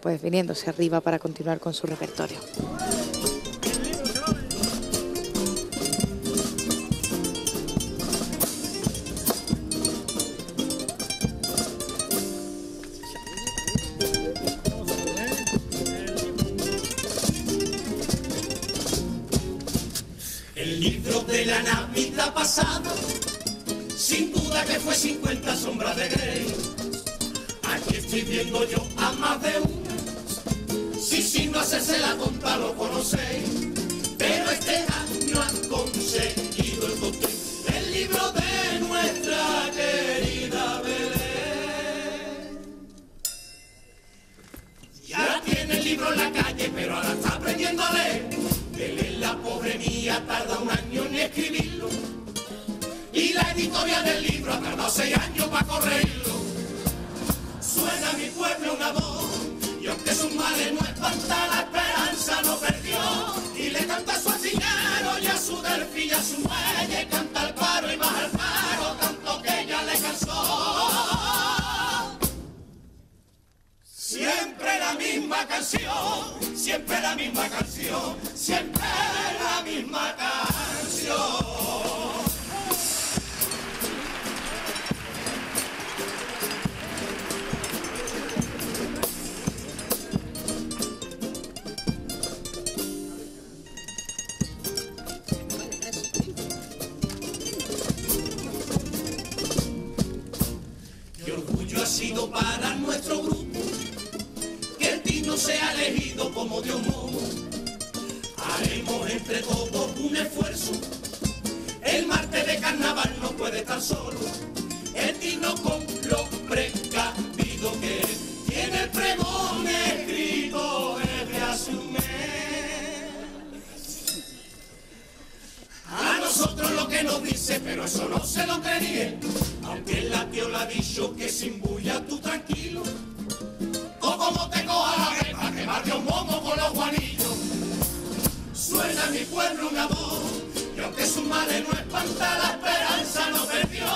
pues viniéndose arriba para continuar con su repertorio. El libro de la Navidad pasada, sin duda que fue 50 sombras de Grey. Aquí estoy viendo yo a más de una. Hacerse la tonta lo conocéis. Pero este año han conseguido el botín. El libro de nuestra querida Belén. Ya tiene el libro en la calle, pero ahora está aprendiendo a leer. Belén, la pobre mía, tarda un año en escribirlo. Y la editorial del libro ha tardado seis años para corregirlo. Misma canción, siempre la misma canción, siempre la misma canción. Qué orgullo ha sido para nuestro grupo Tino sea elegido como Dios. Haremos entre todos un esfuerzo. El martes de carnaval no puede estar solo. El Tino con lo precavido que es, tiene el pregón escrito desde hace un mes. A nosotros lo que nos dice, pero eso no se lo creí. Aunque el latio le ha dicho que sin bulla tú tranquilo. Mi pueblo una voz, y aunque su madre no espanta, la esperanza no perdió.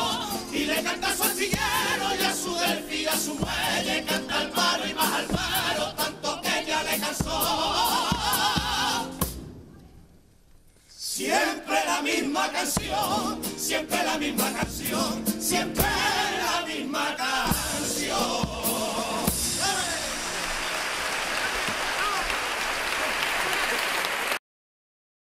Y le canta a su arcillero y a su delfín a su muelle, canta al paro y más al paro, tanto que ella le cansó. Siempre la misma canción, siempre la misma canción, siempre.